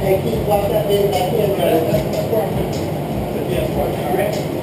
Hey, keep watch that big back here, man. That's the front. Yes, front, all right?